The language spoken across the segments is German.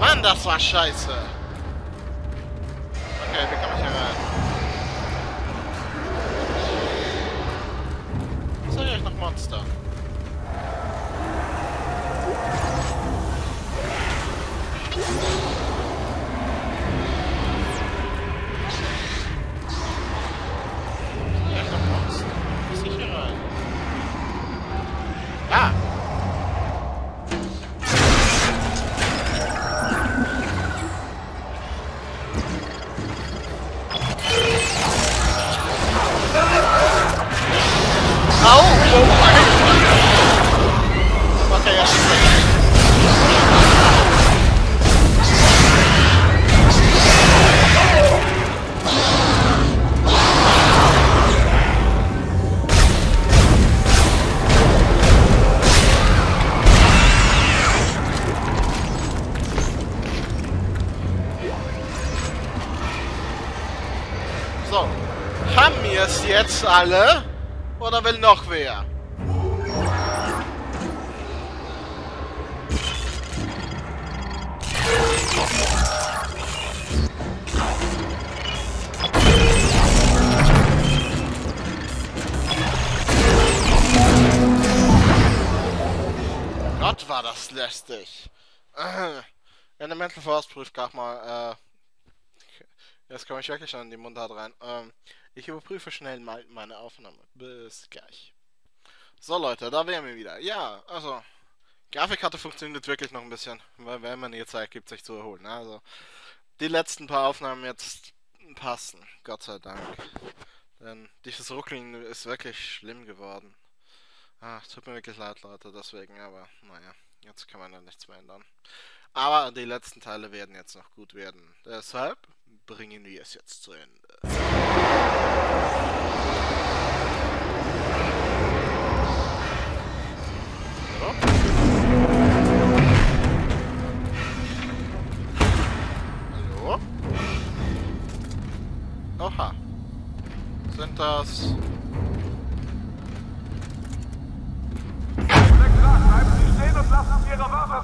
Mann, das war scheiße. Okay, wie komme ich hier rein? Was soll ich euch noch Monster? Soll So. Haben wir es jetzt alle? Oder will noch wer? Gott, war das lästig. Äh, Elemental Force Prüf, gab mal, äh, Jetzt komme ich wirklich schon in die Mundart rein. Ähm, ich überprüfe schnell mal meine Aufnahme. Bis gleich. So Leute, da wären wir wieder. Ja, also Grafikkarte funktioniert wirklich noch ein bisschen, weil wenn man ihr Zeit gibt, sich zu erholen. Also die letzten paar Aufnahmen jetzt passen, Gott sei Dank. Denn dieses Ruckeln ist wirklich schlimm geworden. Ach, tut mir wirklich leid, Leute, deswegen, aber naja, jetzt kann man ja nichts mehr ändern. Aber die letzten Teile werden jetzt noch gut werden. Deshalb bringen wir es jetzt zu Ende. So.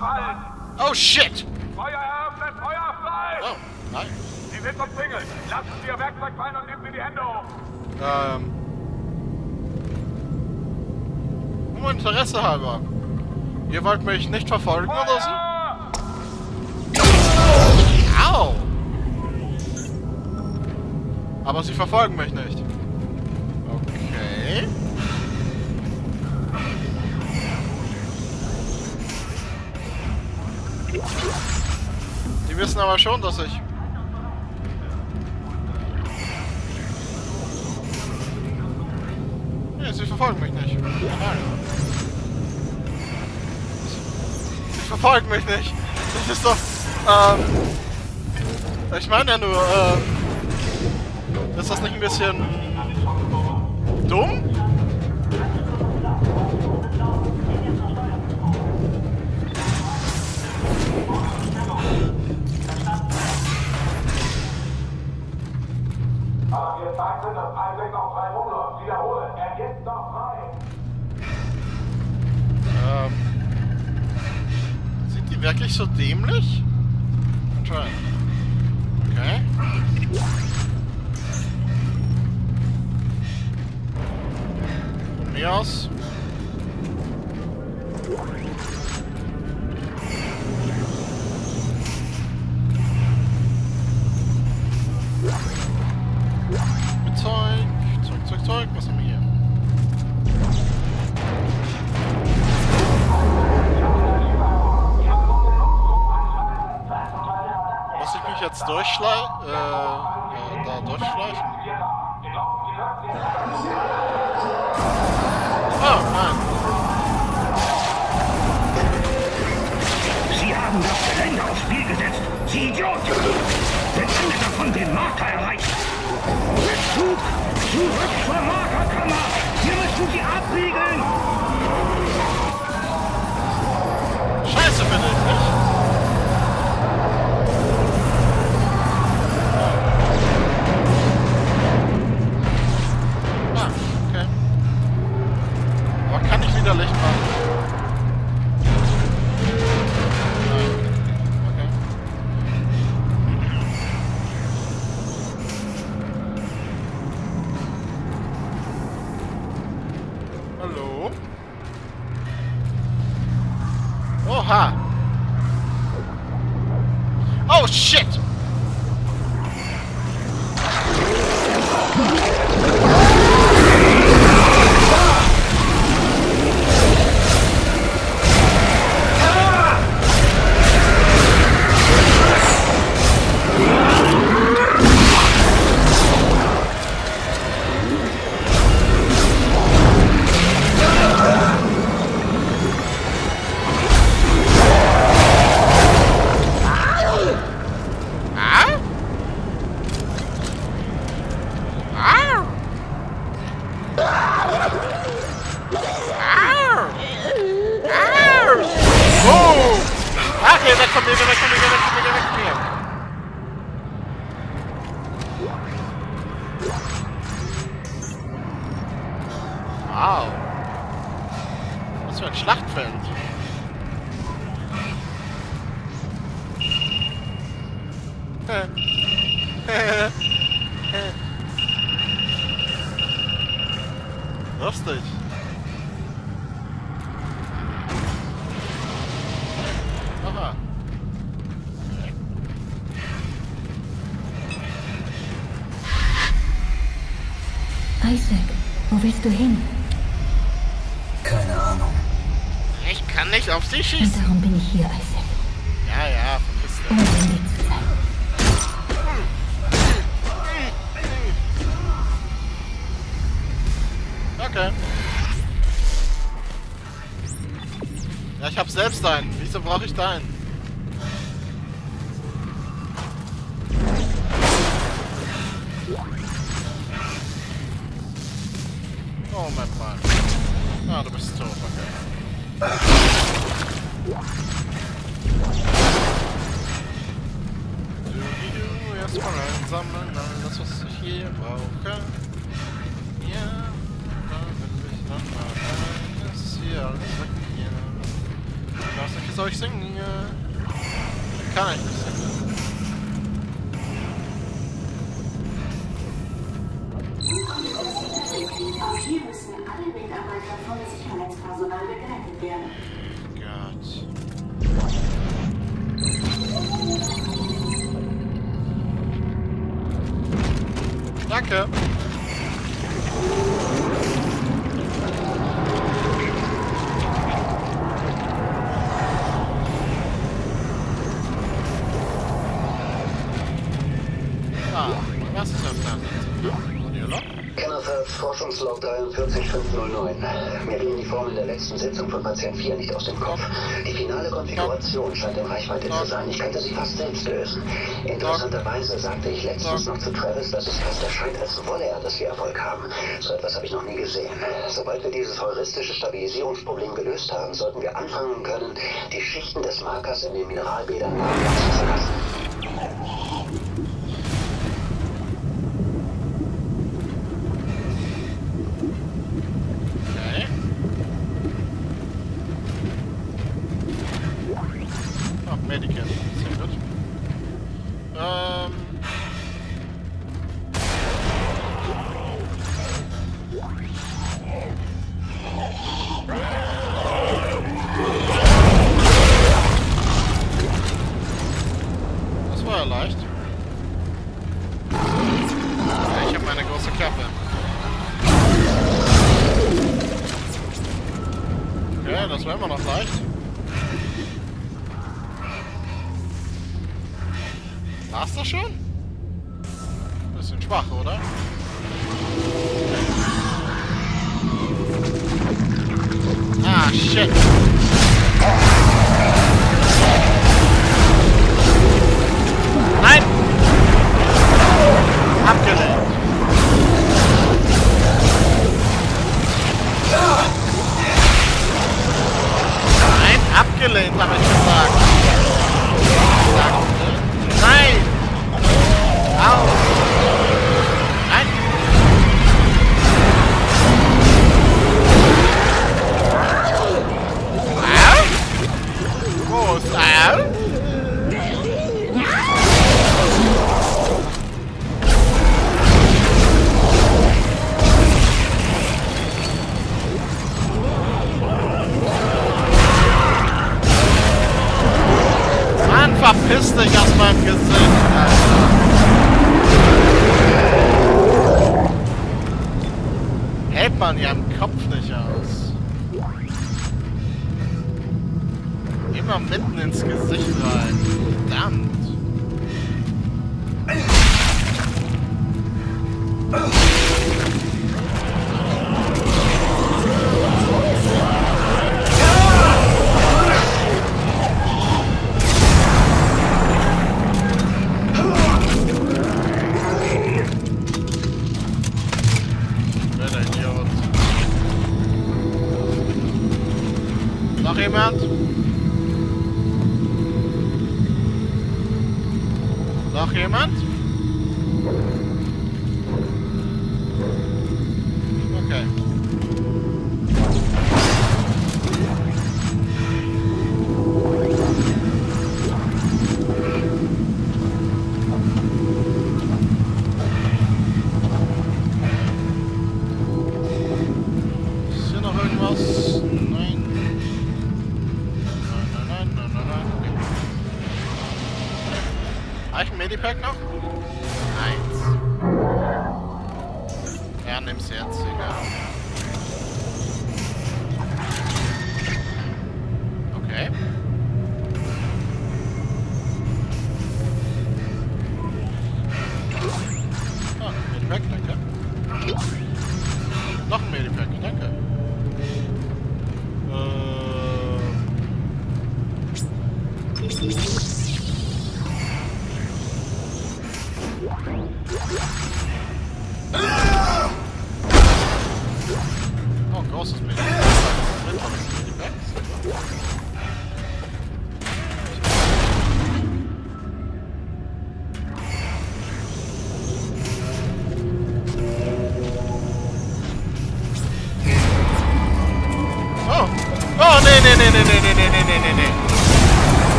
Fallen! Oh shit! Feuer eröffnet, Feuer frei! Oh, nein. Sie sind umzingelt! Lassen Sie Ihr Werkzeug fallen und nehmen Sie die Hände hoch! Ähm. Nur Interesse halber. Ihr wollt mich nicht verfolgen oder so? Feuer! Au! Aber sie verfolgen mich nicht. Wissen aber schon, dass ich... Nee, sie verfolgen mich nicht. Nein. Sie verfolgen mich nicht. Das ist doch... Ähm... Ich meine ja nur, ähm... Ist das nicht ein bisschen... dumm? Wirklich so dämlich? Anscheinend. Okay. Von mir aus. Haben das Gelände aufs Spiel gesetzt. Sie Idiot! Der Ende davon den Marker erreicht. Rückzug! Zurück zur Markerkammer! Wir müssen sie abriegeln! Scheiße nicht. Ah, okay. Aber kann ich wieder Licht machen? Oha. Wow. Was für ein Schlachtfeld. Lustig. Kann nicht auf sie Und schießen. darum bin ich hier, Isaac. Ja, ja, vergiss Um dir den Weg zu zeigen. das. Okay. Ja, ich hab selbst einen. Wieso brauche ich deinen? Erstmal einsammeln, alles was ich hier brauche. Ja, dann will ich dann mal alles hier alles weggehen. Was ich soll ich singen? Kann ich nicht singen. Hier müssen alle Mitarbeiter von Sicherheitspersonal begleitet werden. Danke. Ah, was ist? Urlaub? Kennerfeld Forschungslog 43509. Formeln der letzten Sitzung von Patient 4 nicht aus dem Kopf. Die finale Konfiguration scheint in Reichweite zu sein. Ich könnte sie fast selbst lösen. Interessanterweise sagte ich letztens noch zu Travis, dass es fast erscheint, als wolle er, dass wir Erfolg haben. So etwas habe ich noch nie gesehen. Sobald wir dieses heuristische Stabilisierungsproblem gelöst haben, sollten wir anfangen können, die Schichten des Markers in den Mineralbädern zu lassen.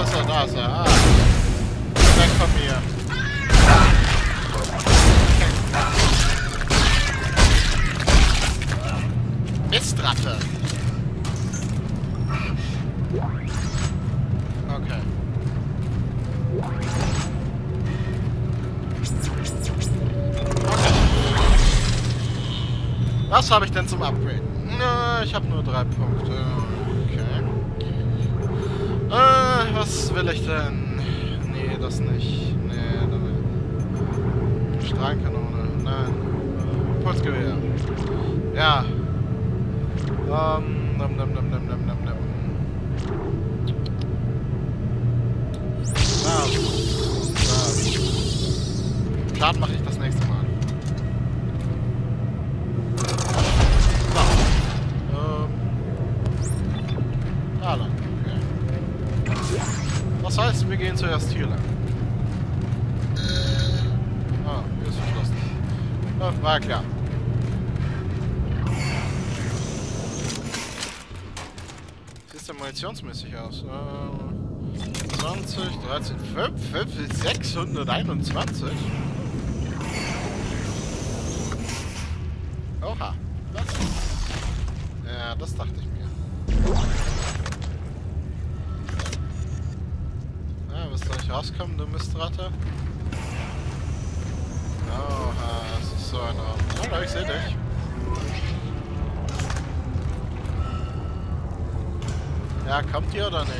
Wo er? Da ist. Ah. Weg von mir. Mistratte. Okay. Okay. Was habe ich denn zum Upgrade? Na, ich habe nur drei Punkte. Okay. Äh, was will ich denn? Nee, das nicht. Nee, damit. Strahlkanone. Nein. Pulsgewehr. Ja. Ähm, nam, nam, nam, nam, nam, nam, nam. Schaden mache ich das nächste Mal. So. Ähm. Da lang. Okay. Das heißt, wir gehen zuerst hier lang. Ah, hier ist verschlossen. Ah, war klar. Sieht denn munitionsmäßig aus? Äh, 20, 13, 5, 5, 621? Oha. Das ja, das dachte ich mir. Ja, wirst du nicht rauskommen, du Mistratte? So ein Raum. Hallo, ich seh dich. Ja, kommt ihr oder nicht?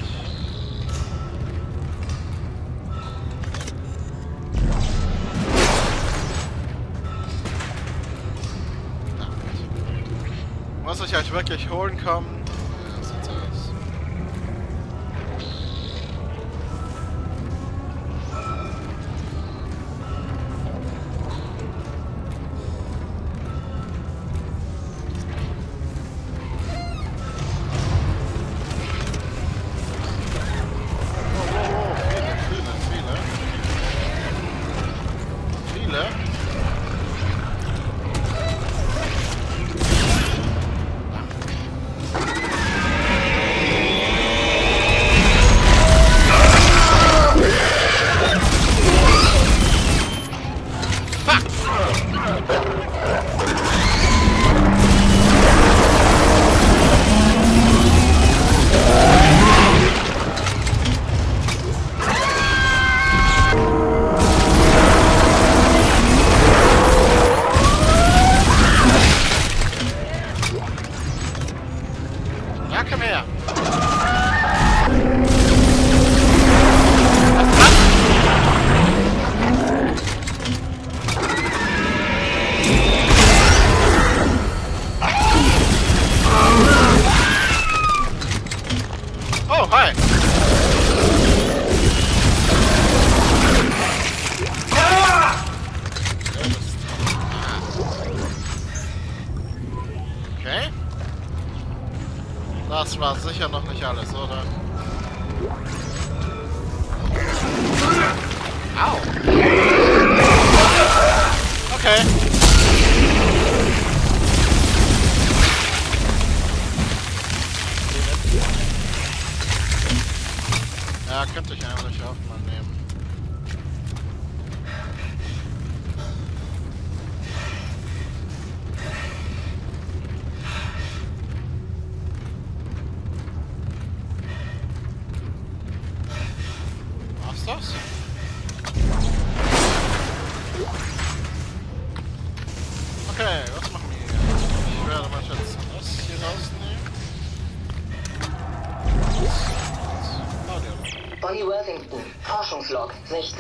Muss ich euch wirklich holen kommen? War sicher noch nicht alles, oder? Au.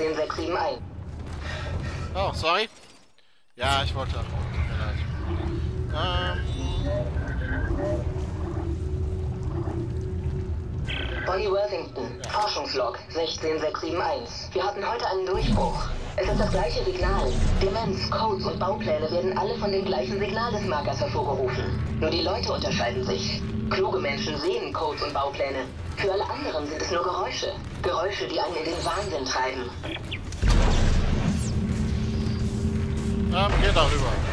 18671 ein. Oh, sorry. Ja, ich wollte nach ähm. Bonnie Worthington, ja. Forschungslog 16671. Wir hatten heute einen Durchbruch. Es ist das gleiche Signal. Demenz, Codes und Baupläne werden alle von dem gleichen Signal des Markers hervorgerufen. Nur die Leute unterscheiden sich. Kluge Menschen sehen Codes und Baupläne. Für alle anderen sind es nur Geräusche. Geräusche, die einen in den Wahnsinn treiben. ähm, geh darüber.